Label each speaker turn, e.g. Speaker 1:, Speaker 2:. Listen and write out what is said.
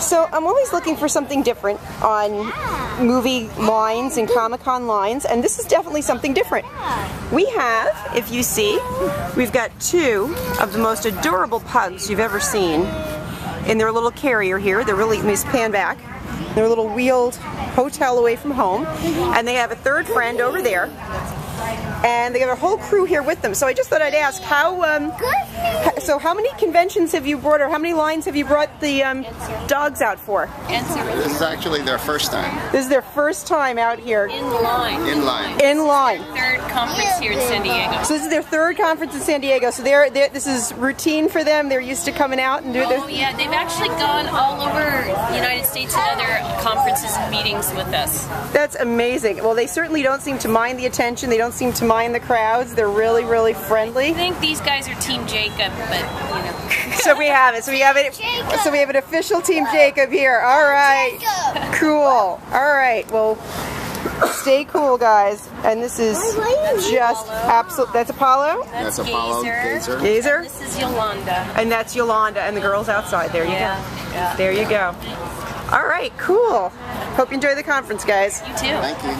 Speaker 1: So I'm always looking for something different on movie lines and Comic-Con lines, and this is definitely something different. We have, if you see, we've got two of the most adorable pugs you've ever seen in their little carrier here. They're really, let me pan back. Their little wheeled hotel away from home. And they have a third friend over there. And they have a whole crew here with them. So I just thought I'd ask how, um, so how many conventions have you brought, or how many lines have you brought the um, dogs out for?
Speaker 2: This is actually their first time
Speaker 1: This is their first time out here
Speaker 3: in line.
Speaker 2: in line.
Speaker 1: in line.
Speaker 3: Third conference here in San Diego.
Speaker 1: So this is their third conference in San Diego. So they're, they're this is routine for them. They're used to coming out and doing
Speaker 3: Oh
Speaker 1: this.
Speaker 3: yeah, they've actually gone all over the United States and other conferences and meetings with us.
Speaker 1: That's amazing. Well, they certainly don't seem to mind the attention. They don't seem to mind the crowds. They're really, really friendly.
Speaker 3: I think these guys are Team Jacob, but you know.
Speaker 1: So we have it. So we have it. So we have an official Team Jacob here. All right. Cool. All right. Well, stay cool, guys. And this is just absolute. That's Apollo.
Speaker 3: That's,
Speaker 2: That's Apollo
Speaker 3: Gazer.
Speaker 2: Gazer.
Speaker 1: Gazer.
Speaker 3: This is Yolanda.
Speaker 1: And that's Yolanda and the girls outside. There you
Speaker 3: Yeah,
Speaker 1: go.
Speaker 3: yeah.
Speaker 1: There you go. All right. Cool. Hope you enjoy the conference, guys.
Speaker 3: You too.
Speaker 2: Thank you.